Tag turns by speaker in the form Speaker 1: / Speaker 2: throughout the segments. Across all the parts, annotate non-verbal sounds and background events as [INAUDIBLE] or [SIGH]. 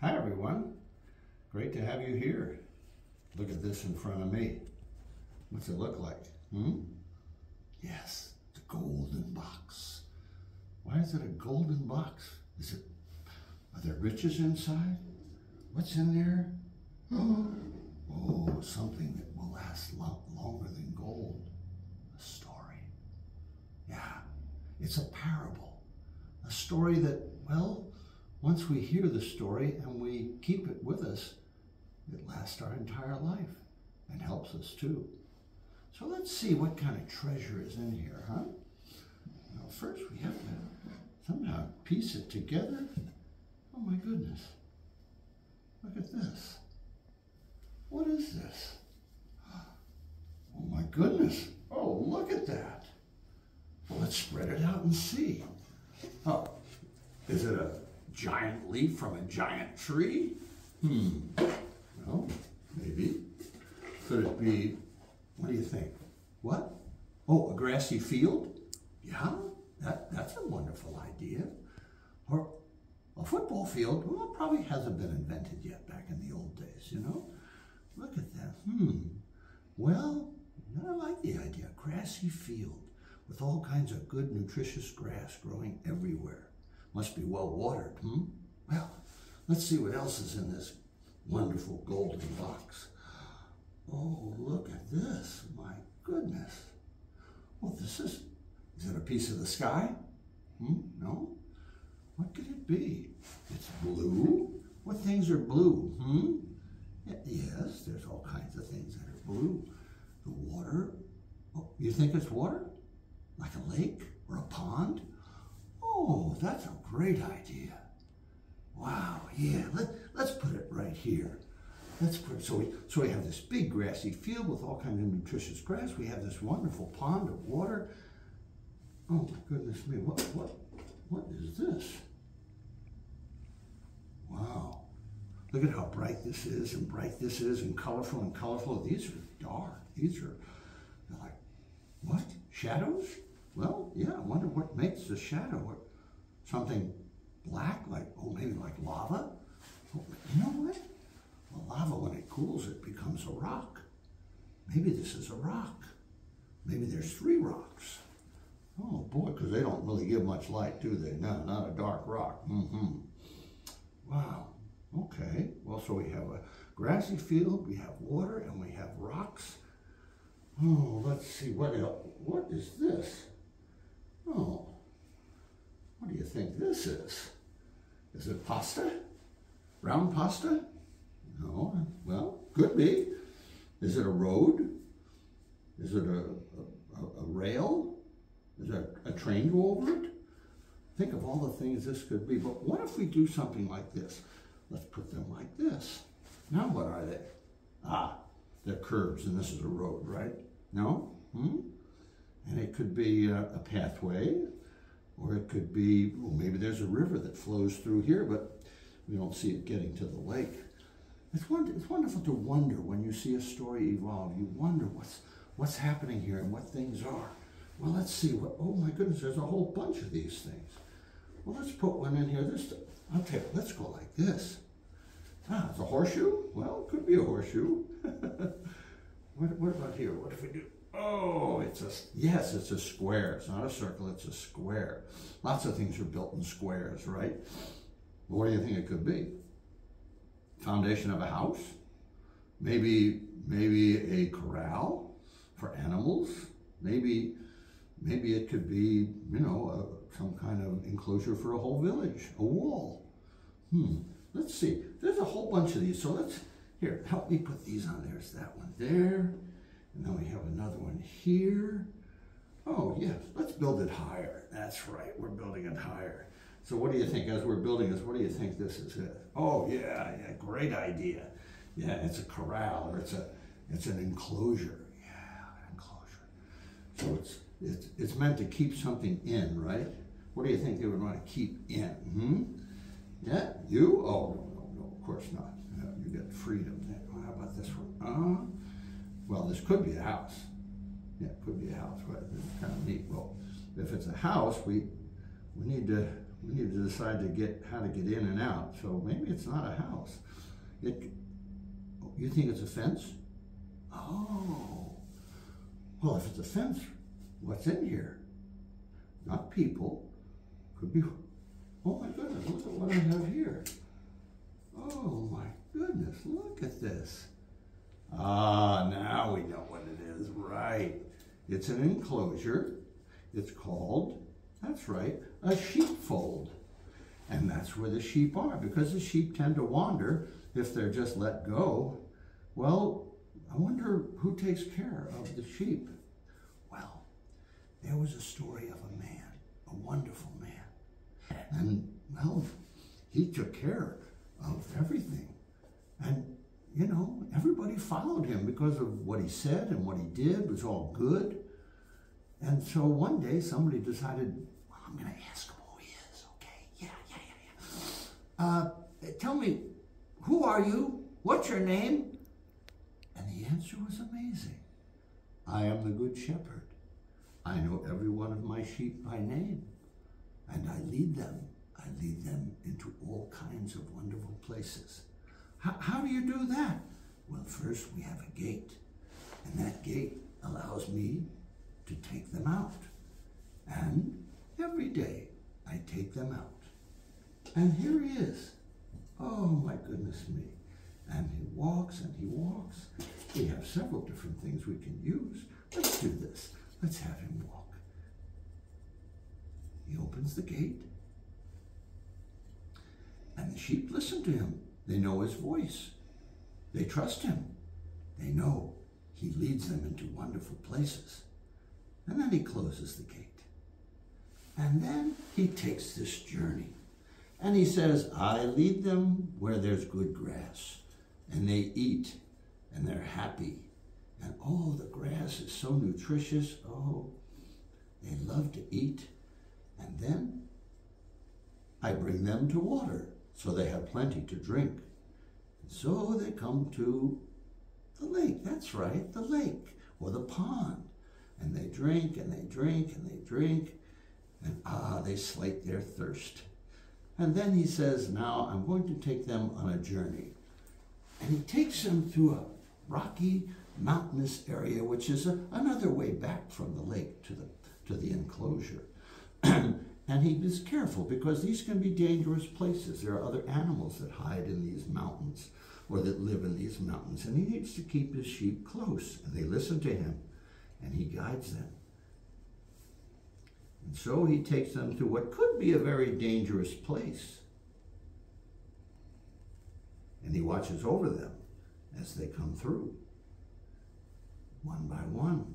Speaker 1: Hi everyone. Great to have you here. Look at this in front of me. What's it look like? Hmm? Yes, the golden box. Why is it a golden box? Is it, are there riches inside? What's in there? [GASPS] Oh, something that will last lo longer than gold. A story. Yeah, it's a parable. A story that, well, once we hear the story and we keep it with us, it lasts our entire life and helps us too. So let's see what kind of treasure is in here, huh? Well, first we have to somehow piece it together. Oh my goodness. Look at this. What is this? Oh my goodness. Oh, look at that. Well, let's spread it out and see. Oh, is it a giant leaf from a giant tree? Hmm. Well, maybe. Could it be, what do you think? What? Oh, a grassy field? Yeah, that, that's a wonderful idea. Or a football field? Well, probably hasn't been invented yet back in the old days, you know? Look at that. Hmm. Well, I like the idea. Grassy field with all kinds of good, nutritious grass growing everywhere. Must be well watered, hmm? Well, let's see what else is in this wonderful golden box. Oh, look at this. My goodness. Well, this is, is it a piece of the sky? Hmm? No? What could it be? It's blue? What things are blue? Hmm? Yes, there's all kinds of things that are blue. The water. Oh, you think it's water? Like a lake or a pond? Oh, that's a great idea. Wow, yeah, let, let's put it right here. Let's put, so we, so we have this big grassy field with all kinds of nutritious grass. We have this wonderful pond of water. Oh my goodness me, what, what, what is this? Wow. Look at how bright this is and bright this is and colorful and colorful. These are dark. These are like, what? Shadows? Well, yeah, I wonder what makes the shadow. Something black, like, oh, maybe like lava? Oh, you know what? Well, lava, when it cools, it becomes a rock. Maybe this is a rock. Maybe there's three rocks. Oh, boy, because they don't really give much light, do they? No, not a dark rock. Mm-hmm. Wow. Okay. Well, so we have a grassy field, we have water, and we have rocks. Oh, let's see. What else? What is this? Oh, what do you think this is? Is it pasta? Brown pasta? No. Well, could be. Is it a road? Is it a, a, a rail? Is there a train go over it? Think of all the things this could be. But what if we do something like this? Let's put them like this. Now what are they? Ah, they're curves and this is a road, right? No? Hmm? And it could be a, a pathway or it could be, well, maybe there's a river that flows through here, but we don't see it getting to the lake. It's, it's wonderful to wonder when you see a story evolve. You wonder what's, what's happening here and what things are. Well, let's see. What, oh my goodness, there's a whole bunch of these things. Well, let's put one in here. This, you, let's go like this. Ah, it's a horseshoe? Well, it could be a horseshoe. [LAUGHS] what, what about here? What if we do? Oh, it's a, yes, it's a square. It's not a circle, it's a square. Lots of things are built in squares, right? What do you think it could be? Foundation of a house? Maybe, maybe a corral for animals? Maybe, maybe it could be, you know, a, some kind of enclosure for a whole village, a wall. Hmm, let's see. There's a whole bunch of these. So let's, here, help me put these on. There's that one there. And we have another one here. Oh, yes, let's build it higher. That's right, we're building it higher. So what do you think, as we're building this, what do you think this is? Oh, yeah, yeah, great idea. Yeah, it's a corral, or it's, a, it's an enclosure. Yeah, an enclosure. So it's, it's, it's meant to keep something in, right? What do you think they would want to keep in? Hmm? Yeah, you? Oh, no, no, no, of course not. you get freedom. How about this one? Uh, well, this could be a house. Yeah, it could be a house, but it's kind of neat. Well, if it's a house, we we need to we need to decide to get how to get in and out. So maybe it's not a house. It, you think it's a fence? Oh. Well, if it's a fence, what's in here? Not people. Could be. Oh my goodness, look at what I have here. Oh my goodness, look at this. Ah, now we know what it is. Right. It's an enclosure. It's called, that's right, a sheepfold. And that's where the sheep are because the sheep tend to wander if they're just let go. Well, I wonder who takes care of the sheep. Well, there was a story of a man, a wonderful man. And, well, he took care of everything. And, you know, everybody followed him because of what he said and what he did was all good. And so one day somebody decided, well, I'm going to ask him who he is, okay? Yeah, yeah, yeah, yeah. Uh, tell me, who are you? What's your name? And the answer was amazing. I am the good shepherd. I know every one of my sheep by name, and I lead them. I lead them into all kinds of wonderful places. How, how do you do that? Well, first we have a gate, and that gate allows me to take them out. And every day I take them out. And here he is. Oh my goodness me. And he walks and he walks. We have several different things we can use. Let's do this. Let's have him walk. He opens the gate. And the sheep listen to him. They know his voice. They trust him. They know he leads them into wonderful places. And then he closes the gate. And then he takes this journey. And he says, I lead them where there's good grass. And they eat and they're happy. And oh, the grass is so nutritious. Oh, they love to eat. And then I bring them to water so they have plenty to drink. And so they come to the lake. That's right, the lake or the pond and they drink and they drink and they drink, and ah, they slake their thirst. And then he says, Now I'm going to take them on a journey. And he takes them through a rocky, mountainous area, which is a, another way back from the lake to the, to the enclosure. [CLEARS THROAT] and he is careful because these can be dangerous places. There are other animals that hide in these mountains or that live in these mountains. And he needs to keep his sheep close, and they listen to him and he guides them. And so he takes them to what could be a very dangerous place. And he watches over them as they come through, one by one.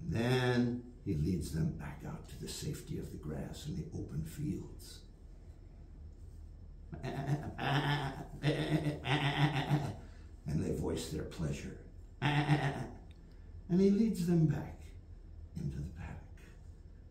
Speaker 1: And then he leads them back out to the safety of the grass and the open fields. and they voice their pleasure. And he leads them back into the paddock.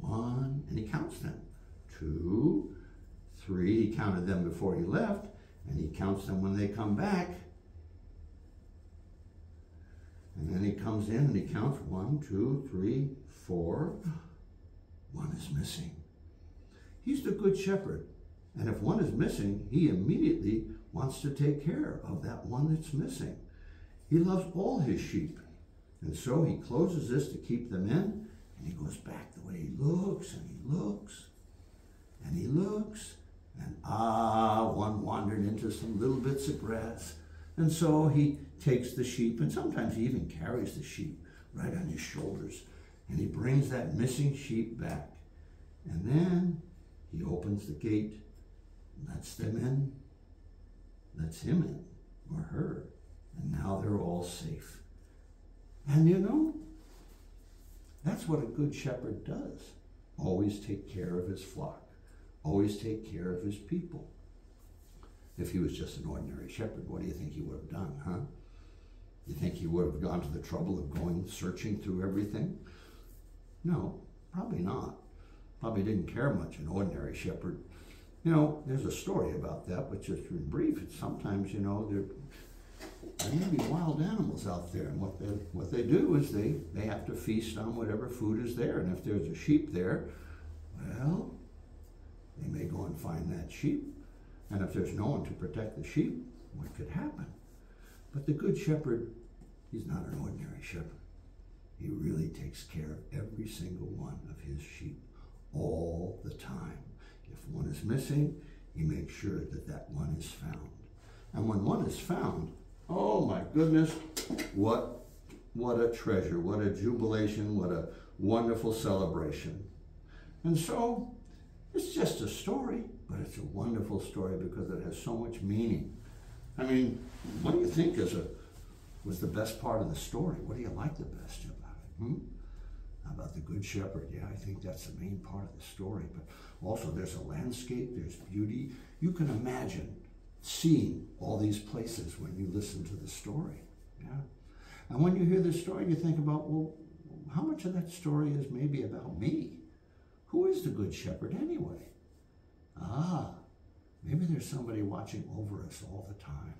Speaker 1: One, and he counts them. Two, three, he counted them before he left, and he counts them when they come back. And then he comes in and he counts one, two, three, four. One is missing. He's the good shepherd. And if one is missing, he immediately wants to take care of that one that's missing. He loves all his sheep. And so he closes this to keep them in, and he goes back the way he looks, and he looks, and he looks, and ah, one wandered into some little bits of grass. And so he takes the sheep, and sometimes he even carries the sheep right on his shoulders, and he brings that missing sheep back. And then he opens the gate, lets them in, lets him in or her. And now they're all safe. And you know, that's what a good shepherd does. Always take care of his flock. Always take care of his people. If he was just an ordinary shepherd, what do you think he would have done, huh? You think he would have gone to the trouble of going searching through everything? No, probably not. Probably didn't care much, an ordinary shepherd you know, there's a story about that, but just in brief, it's sometimes, you know, there may be wild animals out there, and what they what they do is they they have to feast on whatever food is there, and if there's a sheep there, well, they may go and find that sheep, and if there's no one to protect the sheep, what could happen? But the good shepherd, he's not an ordinary shepherd. He really takes care of every single one of his sheep all the time. If one is missing, he makes sure that that one is found. And when one is found, oh my goodness, what what a treasure, what a jubilation, what a wonderful celebration. And so it's just a story, but it's a wonderful story because it has so much meaning. I mean, what do you think is a was the best part of the story? What do you like the best about it? Hmm? About the Good Shepherd? Yeah, I think that's the main part of the story. But also, there's a landscape, there's beauty. You can imagine seeing all these places when you listen to the story. Yeah. And when you hear the story, you think about, well, how much of that story is maybe about me? Who is the Good Shepherd anyway? Ah, maybe there's somebody watching over us all the time.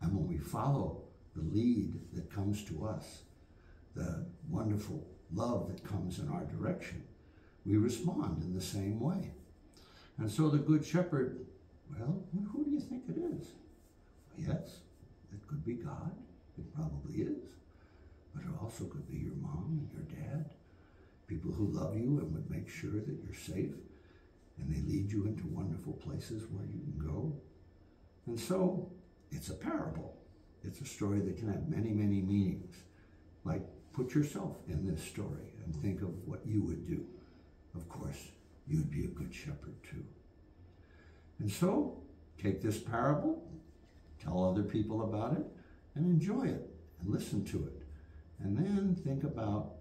Speaker 1: And when we follow the lead that comes to us, the wonderful love that comes in our direction, we respond in the same way. And so the Good Shepherd, well, who do you think it is? Yes, it could be God. It probably is. But it also could be your mom and your dad, people who love you and would make sure that you're safe, and they lead you into wonderful places where you can go. And so it's a parable. It's a story that can have many, many meanings. Like, put yourself in this story and think of what you would do. Of course, you'd be a good shepherd too. And so, take this parable, tell other people about it, and enjoy it, and listen to it. And then think about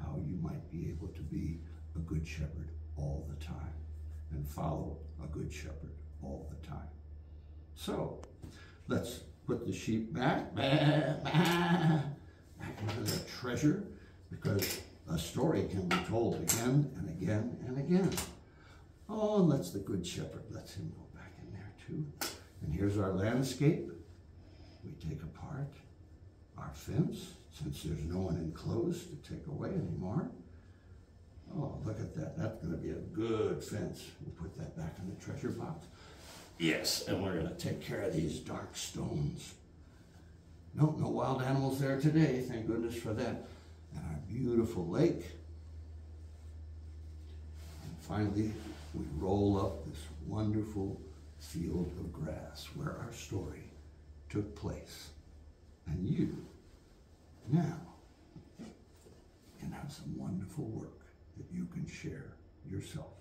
Speaker 1: how you might be able to be a good shepherd all the time and follow a good shepherd all the time. So, let's put the sheep back, back, into their treasure because a story can be told again and again and again. Oh, and let's the good shepherd, let's him go back in there too. And here's our landscape. We take apart our fence, since there's no one enclosed to take away anymore. Oh, look at that. That's going to be a good fence. We'll put that back in the treasure box. Yes, and we're going to take care of these dark stones. No, no wild animals there today. Thank goodness for that. And our beautiful lake. And finally, we roll up this wonderful field of grass where our story took place. And you now can have some wonderful work that you can share yourself.